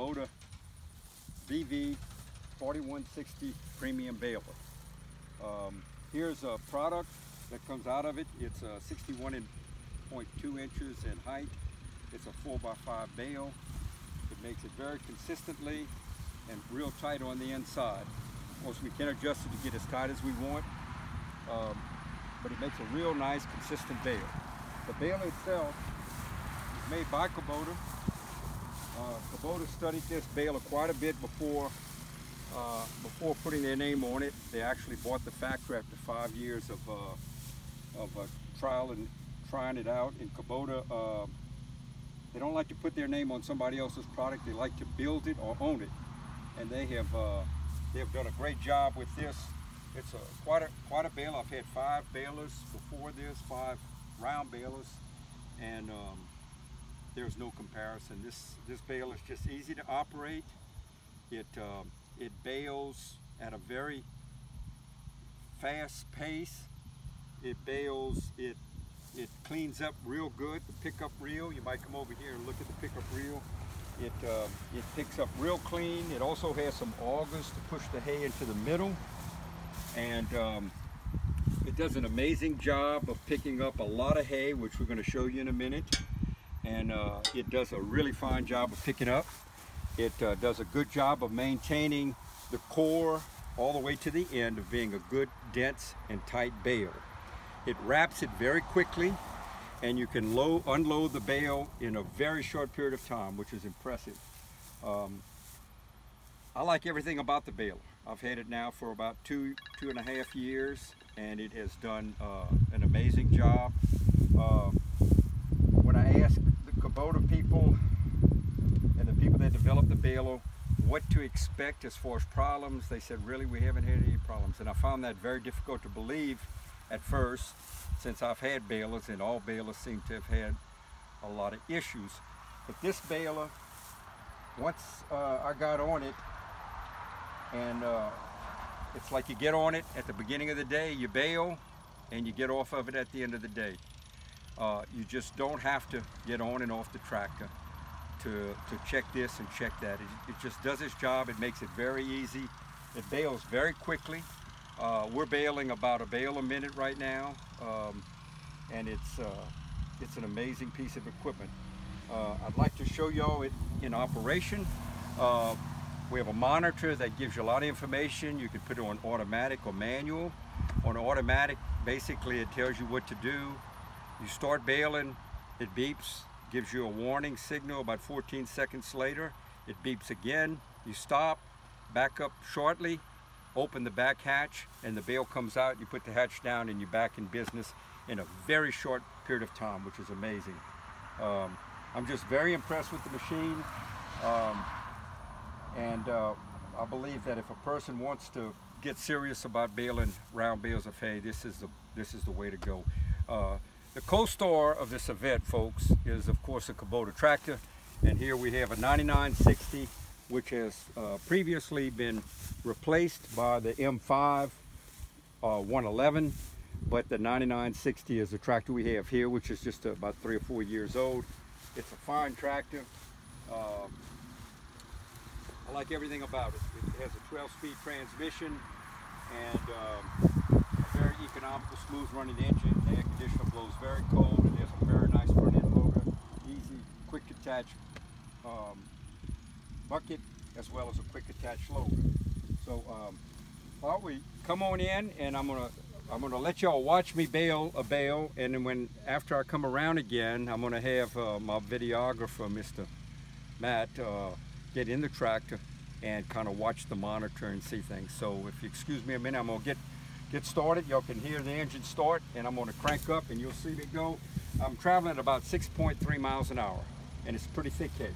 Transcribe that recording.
Kubota BV 4160 premium baler. Um, here's a product that comes out of it. It's a 61.2 inches in height. It's a 4x5 bale. It makes it very consistently and real tight on the inside. Of course, we can adjust it to get as tight as we want, um, but it makes a real nice, consistent bale. The bale itself is made by Kubota. Kubota studied this baler quite a bit before uh, before putting their name on it. They actually bought the factory after five years of, uh, of uh, trial and trying it out in Kubota. Uh, they don't like to put their name on somebody else's product. They like to build it or own it. And they have uh, they have done a great job with this. It's a quite a quite a baler. I've had five balers before this, five round balers, and um, there's no comparison. This this bale is just easy to operate. It um, it bales at a very fast pace. It bales, it it cleans up real good. The pickup reel, you might come over here and look at the pickup reel. It, uh, it picks up real clean. It also has some augers to push the hay into the middle. And um, it does an amazing job of picking up a lot of hay, which we're going to show you in a minute. And uh, it does a really fine job of picking up. It uh, does a good job of maintaining the core all the way to the end of being a good, dense, and tight bale. It wraps it very quickly, and you can load, unload the bale in a very short period of time, which is impressive. Um, I like everything about the baler. I've had it now for about two, two and a half years, and it has done uh, an amazing job. Uh, when I ask the Kubota people and the people what to expect as far as problems, they said, really, we haven't had any problems. And I found that very difficult to believe at first, since I've had balers, and all balers seem to have had a lot of issues. But this baler, once uh, I got on it, and uh, it's like you get on it at the beginning of the day, you bale, and you get off of it at the end of the day. Uh, you just don't have to get on and off the tractor to, to check this and check that. It, it just does its job. It makes it very easy. It bales very quickly. Uh, we're baling about a bale a minute right now, um, and it's, uh, it's an amazing piece of equipment. Uh, I'd like to show y'all it in operation. Uh, we have a monitor that gives you a lot of information. You can put it on automatic or manual. On automatic, basically it tells you what to do. You start baling, it beeps, gives you a warning signal about 14 seconds later. It beeps again, you stop, back up shortly, open the back hatch, and the bale comes out, you put the hatch down, and you're back in business in a very short period of time, which is amazing. Um, I'm just very impressed with the machine, um, and uh, I believe that if a person wants to get serious about baling round bales of hay, this is the, this is the way to go. Uh, the co-star of this event, folks, is of course a Kubota tractor. And here we have a 9960, which has uh, previously been replaced by the M5 uh, 111. But the 9960 is the tractor we have here, which is just about three or four years old. It's a fine tractor. Um, I like everything about it. It has a 12-speed transmission and um, economical, smooth running engine. The air conditioner blows very cold. It has a very nice front end loader, easy, quick attach um, bucket, as well as a quick attach loader. So, um, we come on in, and I'm gonna I'm gonna let y'all watch me bale a bale, and then when after I come around again, I'm gonna have uh, my videographer, Mr. Matt, uh, get in the tractor and kind of watch the monitor and see things. So if you excuse me a minute, I'm gonna get get started. Y'all can hear the engine start and I'm gonna crank up and you'll see me go. I'm traveling at about 6.3 miles an hour and it's pretty thick head.